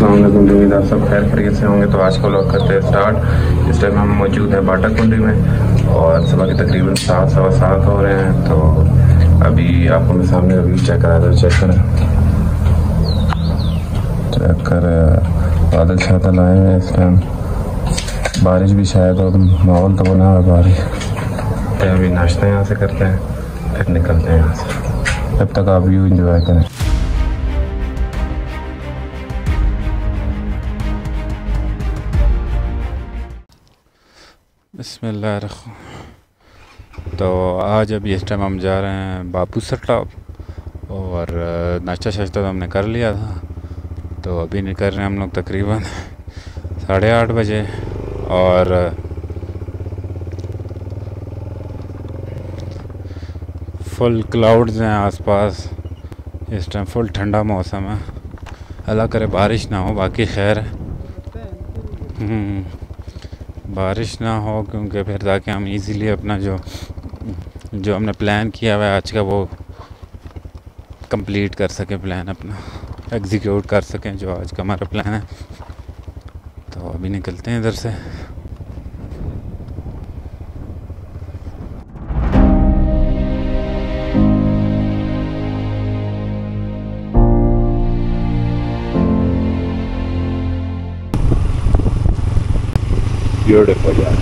असलम उम्मीद आप सब खैर खरीद से होंगे तो आज का लोग करते हैं स्टार्ट इस टाइम हम मौजूद हैं बाटा कुंडी में और सुबह के तकरीबन सात सवा सात हो रहे हैं तो अभी आपको मैं सामने अभी चेक करा दो चेक करें। चेक कर। बादल शादल आए हैं इस टाइम बारिश भी शायद हो माहौल तो बना हुआ बारिश। तो अभी नाश्ता यहाँ से करते हैं फिर निकलते हैं यहाँ से। जब तक आप व्यू इंजॉय करें। बसमिल्लाह तो आज अभी इस टाइम हम जा रहे हैं बापू सर टॉप और नाश्ता शाश्ता तो हमने कर लिया था। तो अभी निकल रहे हैं हम लोग तकरीबन साढ़े आठ बजे और फुल क्लाउड्स हैं आसपास। इस टाइम फुल ठंडा मौसम है। अल्लाह करे बारिश ना हो, बाकी खैर। हम्म। बारिश ना हो, क्योंकि फिर ताकि हम इजीली अपना जो जो हमने प्लान किया हुआ है, आज का वो कंप्लीट कर सकें प्लान अपना एग्जीक्यूट कर सकें जो आज का हमारा प्लान है। तो अभी निकलते हैं इधर से। ब्यूटीफुल यार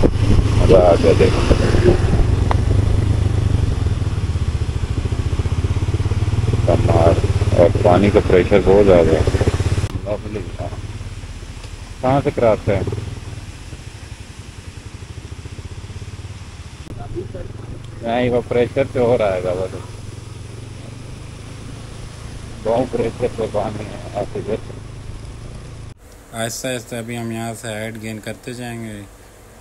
मज़ा आ गया देखो और पानी का प्रेशर बहुत ज़्यादा है। लवली कहाँ से क्रॉस है? नहीं, वो प्रेशर से हो रहा है बस बहुत प्रेशर से पानी है आते आहिस्ता आहिस्ता अभी हम यहाँ से हाइट गेन करते जाएँगे।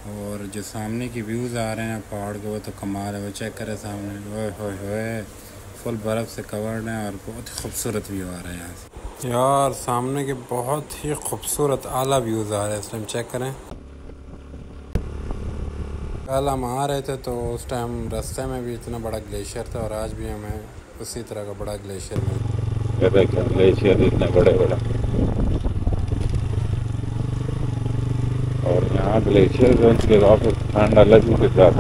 और जो सामने की व्यूज़ आ रहे हैं पहाड़ के, वो तो कमाल है, वो चेक करें सामने। होए होए। फुल बर्फ़ से कवर्ड है और बहुत ही खूबसूरत व्यू आ रहा है यहाँ से। यार, सामने के बहुत ही खूबसूरत आला व्यूज़ आ रहे हैं इस टाइम चेक करें। कल हम आ रहे थे तो उस टाइम रास्ते में भी इतना बड़ा ग्लेशियर था और आज भी हमें उसी तरह का बड़ा ग्लेशियर मिला ग्लेशियर इतने बड़े बड़े गंज के and let get that.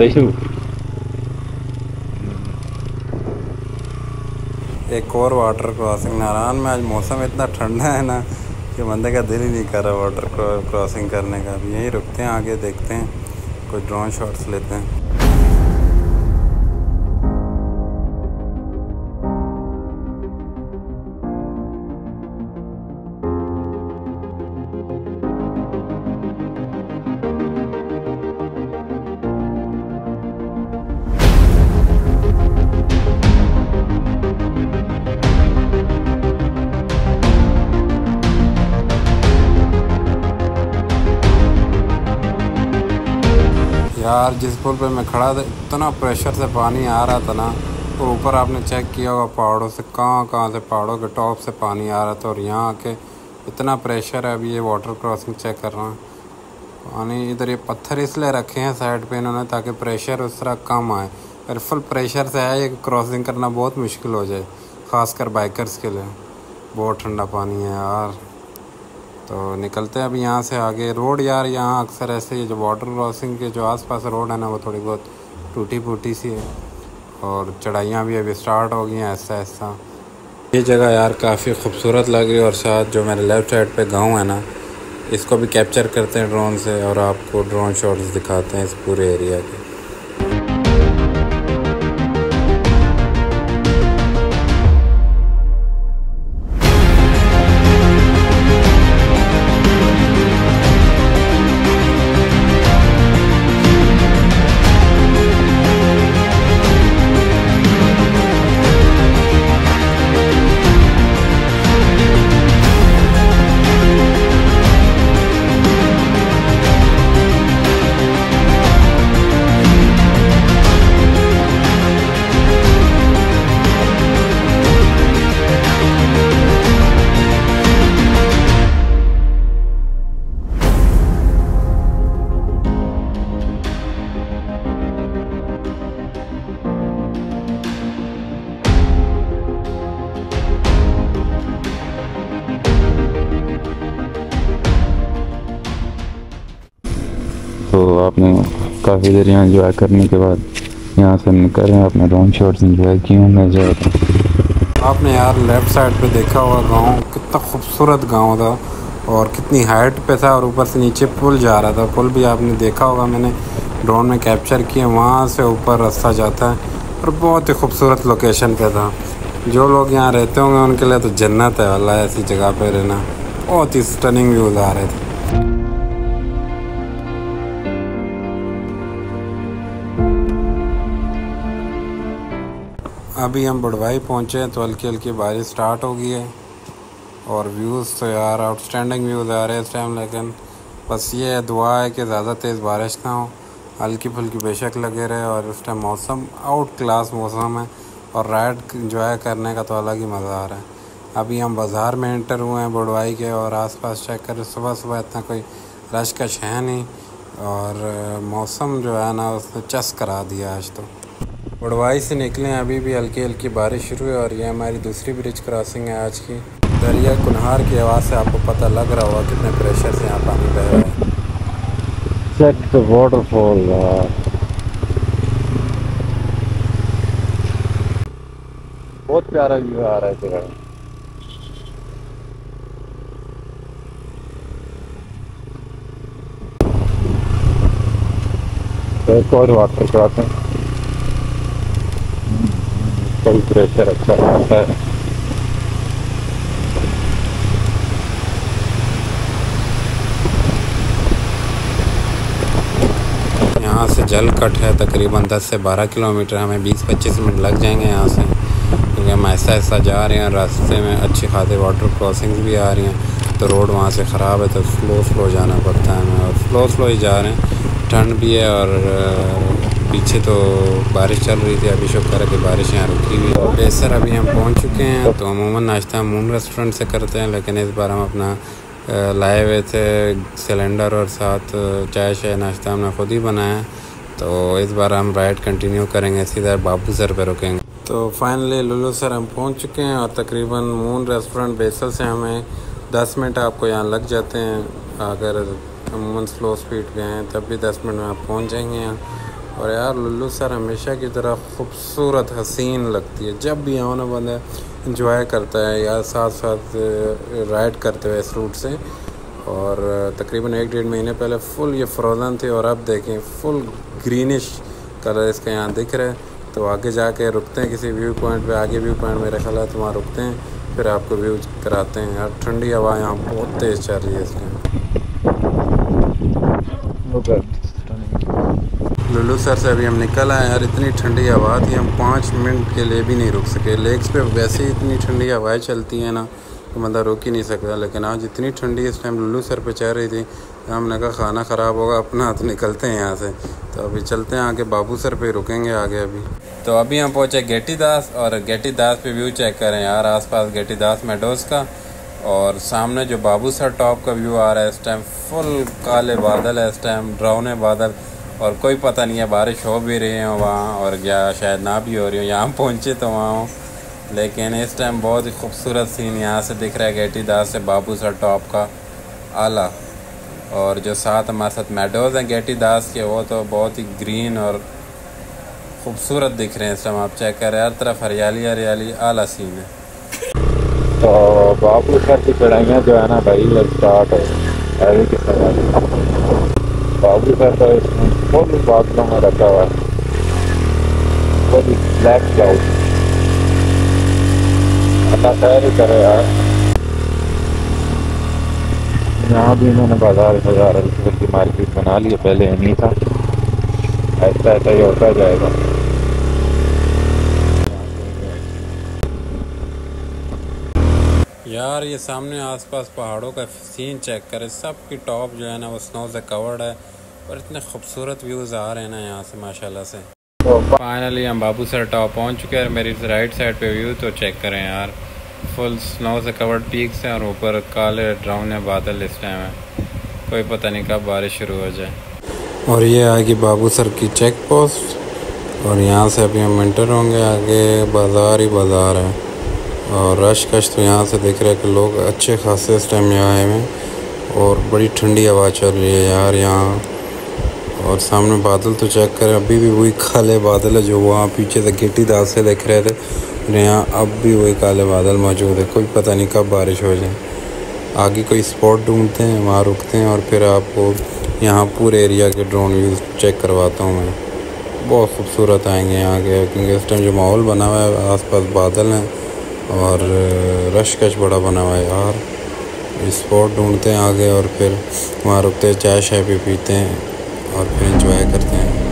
एक और वाटर क्रॉसिंग नारायण, में आज मौसम इतना ठंडा है ना कि बंदे का दिल ही नहीं कर रहा वाटर क्रॉसिंग करने का अभी यहीं रुकते हैं, आगे देखते हैं कुछ ड्रोन शॉट्स लेते हैं यार, जिस पुल पे मैं खड़ा था, इतना प्रेशर से पानी आ रहा था ना तो ऊपर आपने चेक किया होगा, पहाड़ों से कहाँ कहाँ से, पहाड़ों के टॉप से पानी आ रहा था और यहाँ आके इतना प्रेशर है, अभी ये वाटर क्रॉसिंग चेक कर रहा हूँ। पानी इधर ये पत्थर इसलिए रखे हैं साइड पे इन्होंने, ताकि प्रेशर उस तरह कम आए। अगर फुल प्रेशर से आए, ये क्रॉसिंग करना बहुत मुश्किल हो जाए, ख़ासकर बाइकर्स के लिए। बहुत ठंडा पानी है यार। तो निकलते हैं अभी यहाँ से आगे। रोड यार यहाँ अक्सर ऐसे ही जो वाटर क्रॉसिंग के जो आसपास रोड है ना, वो थोड़ी बहुत टूटी फूटी सी है। और चढ़ाइयाँ भी अभी स्टार्ट हो गई हैं ऐसा ऐसा। ये जगह यार काफ़ी खूबसूरत लगी और साथ जो मेरे लेफ़्ट साइड पे गाँव है ना, इसको भी कैप्चर करते हैं ड्रोन से और आपको ड्रोन शॉट्स दिखाते हैं इस पूरे एरिया के। तो आपने काफ़ी देर यहाँ इंजॉय करने के बाद यहाँ से निकल रहे हैं अपने ड्रोन शॉट्स इंजॉय किए होंगे ज़्यादा आपने यार लेफ़्ट साइड पे देखा होगा गाँव, कितना खूबसूरत गाँव था और कितनी हाइट पे था और ऊपर से नीचे पुल जा रहा था। पुल भी आपने देखा होगा, मैंने ड्रोन में कैप्चर किया वहाँ से ऊपर रास्ता जाता है और बहुत ही खूबसूरत लोकेशन पे था। जो लोग यहाँ रहते होंगे, उनके लिए तो जन्नत है, अल्लाह ऐसी जगह पे रहना। बहुत ही स्टनिंग व्यूज़ आ रहे थे। अभी हम बड़वाई पहुँचे हैं तो हल्की हल्की बारिश स्टार्ट हो गई है। और व्यूज़ तो यार आउटस्टैंडिंग व्यूज़ आ रहे हैं इस टाइम लेकिन बस ये है, दुआ है कि ज़्यादा तेज़ बारिश ना हो। हल्की फुल्की बेशक लगे रहे और इस टाइम मौसम आउट क्लास मौसम है। और राइड इंजॉय करने का तो अलग ही मज़ा आ रहा है। अभी हम बाज़ार में एंटर हुए हैं बड़वाई के और आसपास चेक कर सुबह सुबह इतना कोई रश कश है नहीं। और मौसम जो है ना, उसने चस करा दिया आज तो। बड़वाई से निकले अभी भी हल्की हल्की बारिश शुरू है और ये हमारी दूसरी ब्रिज क्रॉसिंग है आज की। दरिया कुनहार की आवाज़ से आपको पता लग रहा होगा कितने प्रेशर से यहाँ पानी बह रहा है। चेक द वाटरफॉल बहुत प्यारा व्यू आ रहा है तेरा। एक और वाटर क्रॉसिंग कोई प्रेशर अच्छा आता है यहाँ से जल कट है, तकरीबन 10 से 12 किलोमीटर, हमें 20-25 मिनट लग जाएँगे यहाँ से। क्योंकि हम ऐसा ऐसा जा रहे हैं, रास्ते में अच्छे खासी वाटर क्रॉसिंग्स भी आ रही हैं तो रोड वहाँ से ख़राब है तो स्लो स्लो जाना पड़ता है हमें। और स्लो स्लो ही जा रहे हैं। ठंड भी है और पीछे तो बारिश चल रही थी, अभी शुक्र है कि बारिश यहाँ रुकी हुई है। बेसर अभी हम पहुँच चुके हैं तो अमूमन नाश्ता मून रेस्टोरेंट से करते हैं, लेकिन इस बार हम अपना लाए हुए थे सिलेंडर और साथ चाय शाय नाश्ता हमने ख़ुद ही बनाया। तो इस बार हम राइड कंटिन्यू करेंगे सीधा बाबू सर पर रुकेंगे। तो फाइनली लुलू सर हम पहुँच चुके हैं और तकरीबन मून रेस्टोरेंट बेसल से हमें 10 मिनट आपको यहाँ लग जाते हैं। अगर अमूमन स्लो स्पीड गए हैं, तब भी 10 मिनट में आप पहुँच जाएँगे यहाँ। और यार लुल्लू सर हमेशा की तरह खूबसूरत, हसीन लगती है। जब भी यहाँ ना बंदा इंजॉय करता है या साथ साथ राइड करते हुए इस रूट से, और तकरीबन एक डेढ़ महीने पहले फुल ये फ्रोज़न थी और अब देखें फुल ग्रीनिश कलर इसका यहाँ दिख रहा है। तो आगे जाके रुकते हैं किसी व्यू पॉइंट पे, आगे व्यू पॉइंट मेरा ख्याल है तो वहाँ रुकते हैं, फिर आपको व्यू कराते हैं। यार ठंडी हवा यहाँ बहुत तेज़ चल रही है इसके। इसलिए लुलू सर से अभी हम निकल आए यार इतनी ठंडी हवा थी, हम पाँच मिनट के लिए भी नहीं रुक सके। लेक्स पे वैसे ही इतनी ठंडी हवाएँ चलती हैं ना तो बंदा रुक ही नहीं सकता। लेकिन आज इतनी ठंडी इस टाइम लुलू सर पे चल रही थी तो हमने कहा खाना ख़राब होगा, अपना तो निकलते हैं यहाँ से। तो अभी चलते हैं आगे, बाबू सर पे रुकेंगे आगे अभी। तो अभी हम पहुँचे गेटी दास और गेटी दास पे व्यू चेक करें यार, आसपास गेटी दास मेडोज का। और सामने जो बाबू सर टॉप का व्यू आ रहा है, इस टाइम फुल काले बादल है, इस टाइम ड्राउने बादल। और कोई पता नहीं है, बारिश हो भी रही है वहाँ और क्या शायद ना भी हो रही हो। यहाँ पहुँचे तो वहाँ हो। लेकिन इस टाइम बहुत ही खूबसूरत सीन यहाँ से दिख रहा है, गेटी दास से बाबू सर टॉप का आला। और जो साथ हमारे साथ मेडोज़ हैं, गेटी दास के, वो तो बहुत ही ग्रीन और ख़ूबसूरत दिख रहे हैं इस टाइम आप चेक करें हर तरफ़ हरियाली हरियाली, आला सीन है। तो बाबू सर की चढ़ाइयाँ जो है ना भाई स्टार्ट है। बाबू सर तो इसमें फुल बादलों में रखा हुआ। है फुल ब्लैक क्लाउड अल्लाह खैर ही करे यार। यहाँ भी इन्होंने बाज़ार बाज़ार हज़ार की मार्केट बना ली पहले नहीं था। ऐसा ऐसा ही होता जाएगा। यार, ये सामने आसपास पहाड़ों का सीन चेक करें। सब की टॉप जो है ना, वो स्नो से कवर्ड है। और इतने खूबसूरत व्यूज़ आ रहे हैं ना यहाँ से माशाल्लाह से। फाइनली हम बाबू सर टॉप पहुँच चुके हैं मेरी राइट साइड पे व्यू तो चेक करें यार। फुल स्नो से कवर्ड पीक्स हैं और ऊपर काले ड्राउन है बादल इस टाइम है। कोई पता नहीं कब बारिश शुरू हो जाए। और ये आएगी बाबू सर की चेक पोस्ट और यहाँ से अभी हम इंटर होंगे आगे बाज़ार ही बाज़ार है। और रश कश तो यहाँ से दिख रहा है कि लोग अच्छे खासे इस टाइम यहाँ आए हुए और बड़ी ठंडी हवा चल रही है यार यहाँ। और सामने बादल तो चेक करें, अभी भी वही काले बादल है जो वहाँ पीछे से गिट्टी दाग से देख रहे थे। यहाँ अब भी वही काले बादल मौजूद है। कोई पता नहीं कब बारिश हो जाए। आगे कोई स्पॉट ढूंढते हैं, वहाँ रुकते हैं और फिर आपको यहाँ पूरे एरिया के ड्रोन व्यूज़ चेक करवाता हूँ मैं। बहुत खूबसूरत आएँगे यहाँ के, क्योंकि इस टाइम जो माहौल बना हुआ है, आसपास बादल हैं और रश कश बड़ा बना हुआ है यार। स्पॉट ढूंढते हैं आगे और फिर वहाँ रुकते हैं चाय शाय भी पीते हैं। और फिर इंजॉय करते हैं।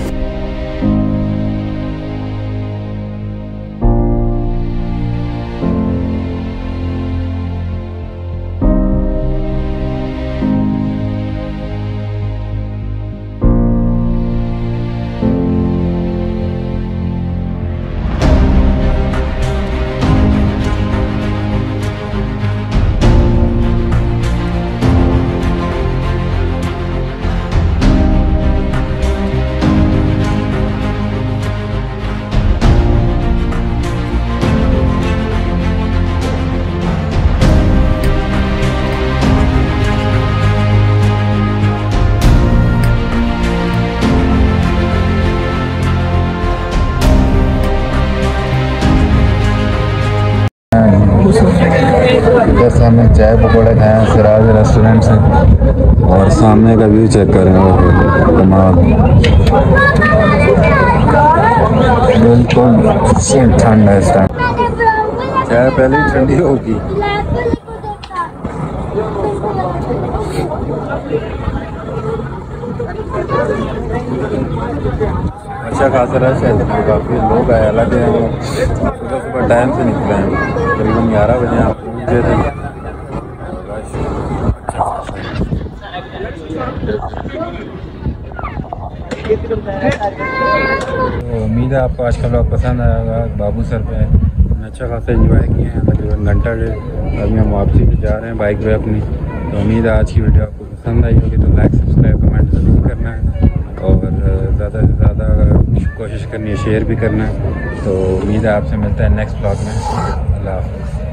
जैसे हमने चाय पकौड़े खाए हैं सिराज रेस्टोरेंट से। और सामने का व्यू चेक करें कमाल बिल्कुल ठंड है इस टाइम चाय पहले ही ठंडी होगी। अच्छा खासा रश है काफ़ी लोग आए अलग हैं सुबह सुबह टाइम से निकले हैं। तकरीबन ग्यारह बजे आप पहुँचे थे। तो उम्मीद है आपको आज का ब्लॉग पसंद आएगा बाबू सर पे हमने अच्छा खासा इन्जॉय किए हैं। तकरीबन घंटा डेढ़ अभी हम वापसी पे जा रहे हैं बाइक पे अपनी। तो उम्मीद है आज की वीडियो आपको पसंद आई होगी। तो लाइक सब्सक्राइब कमेंट ज़रूर करना है। और ज़्यादा से ज़्यादा कोशिश करनी है शेयर भी करना है। तो उम्मीद है आपसे मिलता है नेक्स्ट ब्लॉग में। अल्लाह हाफ़